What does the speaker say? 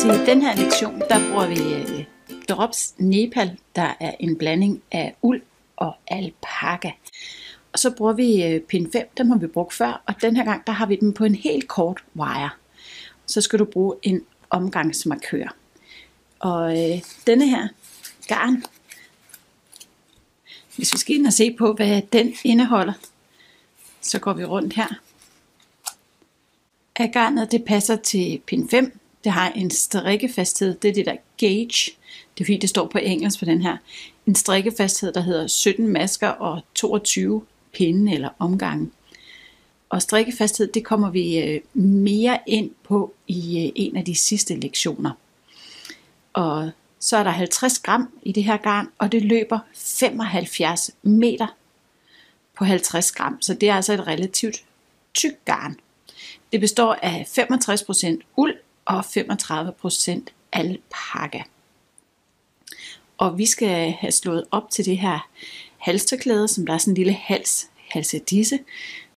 Til den her lektion, der bruger vi øh, Drops Nepal, der er en blanding af uld og alpaka. Og så bruger vi øh, pin 5, dem har vi brugt før, og den her gang, der har vi den på en helt kort wire. Så skal du bruge en omgangsmarkør. Og øh, denne her garn, hvis vi skal ind og se på, hvad den indeholder, så går vi rundt her. Af garnet, det passer til pin 5. Det har en strikkefasthed, det er det der gauge. Det er fordi, det står på engelsk på den her. En strikkefasthed, der hedder 17 masker og 22 pinde eller omgange. Og strikkefasthed, det kommer vi øh, mere ind på i øh, en af de sidste lektioner. Og så er der 50 gram i det her garn, og det løber 75 meter på 50 gram. Så det er altså et relativt tyk garn. Det består af 65% uld og 35% alpaka. Og vi skal have slået op til det her halsterklæde, som der er sådan en lille hals, halsedisse.